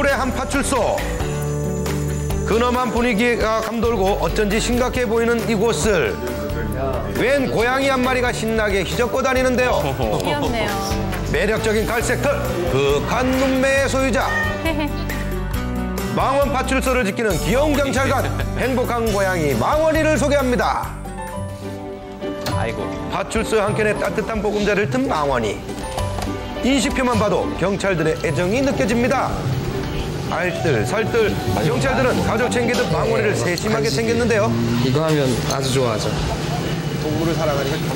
서울의 한 파출소. 근엄한 분위기가 감돌고 어쩐지 심각해 보이는 이곳을 웬 고양이 한 마리가 신나게 휘젓고 다니는데요. 귀엽네요. 매력적인 갈색 털, 극한 눈매의 소유자. 망원 파출소를 지키는 귀여운 경찰관, 행복한 고양이 망원이를 소개합니다. 아이고. 파출소 한켠에 따뜻한 보금자를 튼 망원이. 인식표만 봐도 경찰들의 애정이 느껴집니다. 알뜰, 살뜰, 경찰들은 가족 챙기듯 망원이를 세심하게 챙겼는데요. 이거 하면 아주 좋아하죠.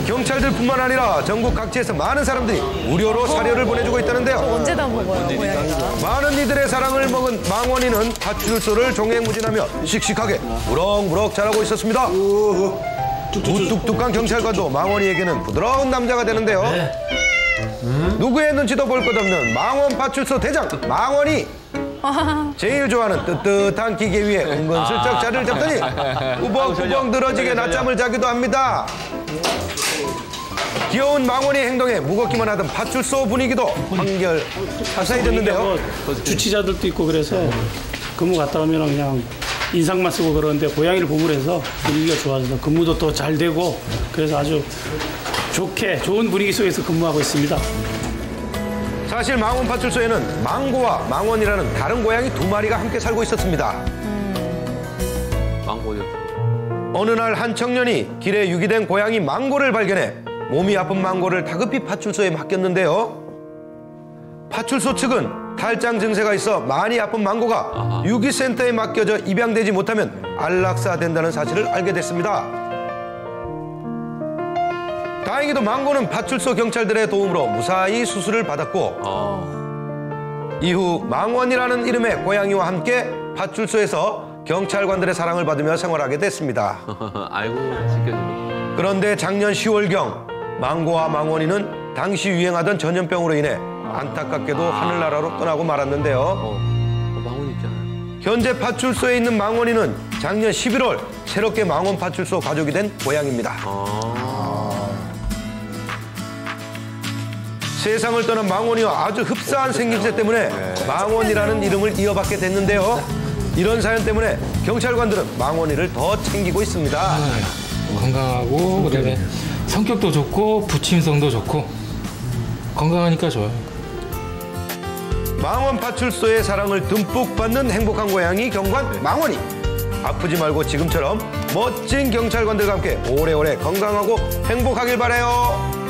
경찰들뿐만 아니라 전국 각지에서 많은 사람들이 무료로 사료를 보내주고 있다는데요. 언제 다 먹어요, 고양이가. 많은 이들의 사랑을 먹은 망원이는 파출소를 종횡무진하며 씩씩하게 무럭무럭 자라고 있었습니다. 무뚝뚝한 경찰관도 망원이에게는 부드러운 남자가 되는데요. 누구의 눈치도 볼 것 없는 망원 파출소 대장 망원이 제일 좋아하는 뜨뜻한 기계 위에 은근슬쩍 자리를 잡더니 꾸벅꾸벅 늘어지게 낮잠을 자기도 합니다. 귀여운 망원이의 행동에 무겁기만 하던 파출소 분위기도 한결 화사해졌는데요. 주치자들도 있고 그래서 근무 갔다 오면 그냥 인상만 쓰고 그러는데 고양이를 보물 해서 분위기가 좋아져서 근무도 또잘 되고 그래서 아주 좋게 좋은 분위기 속에서 근무하고 있습니다. 사실 망원 파출소에는 망고와 망원이라는 다른 고양이 두 마리가 함께 살고 있었습니다. 망고 어느 날 한 청년이 길에 유기된 고양이 망고를 발견해 몸이 아픈 망고를 다급히 파출소에 맡겼는데요. 파출소 측은 탈장 증세가 있어 많이 아픈 망고가 유기센터에 맡겨져 입양되지 못하면 안락사된다는 사실을 알게 됐습니다. 다행히도 망고는 파출소 경찰들의 도움으로 무사히 수술을 받았고 이후 망원이라는 이름의 고양이와 함께 파출소에서 경찰관들의 사랑을 받으며 생활하게 됐습니다. 아이고 지켜주고. 그런데 작년 10월경 망고와 망원이는 당시 유행하던 전염병으로 인해 안타깝게도 하늘나라로 떠나고 말았는데요. 어, 어 망원 있잖아요. 현재 파출소에 있는 망원이는 작년 11월 새롭게 망원 파출소 가족이 된 고양입니다. 세상을 떠난 망원이와 아주 흡사한 생김새 때문에 망원이라는 이름을 이어받게 됐는데요. 이런 사연 때문에 경찰관들은 망원이를 더 챙기고 있습니다. 건강하고 그다음에 성격도 좋고 부침성도 좋고 건강하니까 좋아요. 망원 파출소의 사랑을 듬뿍 받는 행복한 고양이 경관 망원이 아프지 말고 지금처럼 멋진 경찰관들과 함께 오래오래 건강하고 행복하길 바래요.